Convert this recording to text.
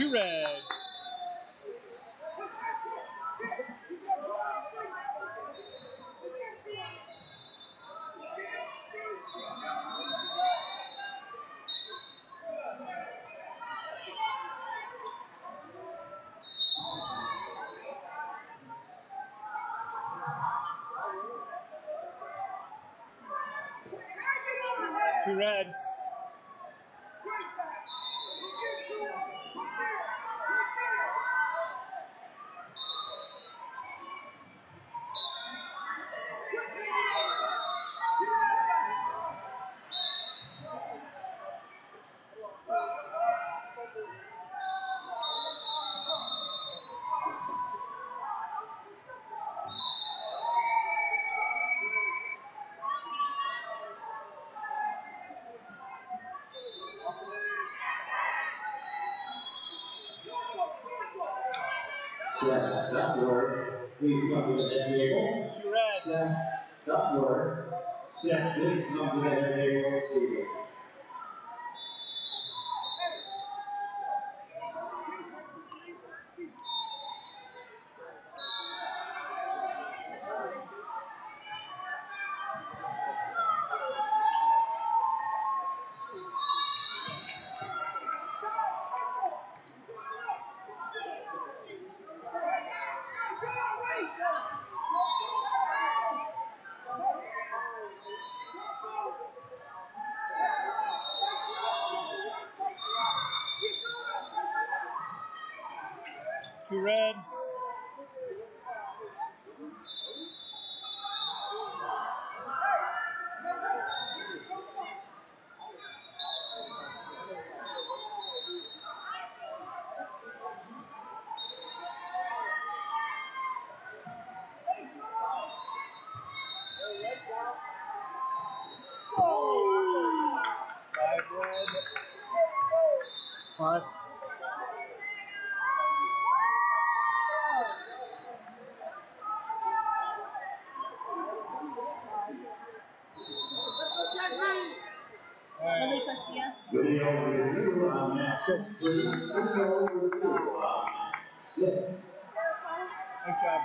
Two red. Two red. Seth Duckworth, please come to the table. Seth Duckworth. Seth, please come to the table Five red. Five. Alright. Lily Garcia. Video review on that six, please. Video review on that six. Nice job.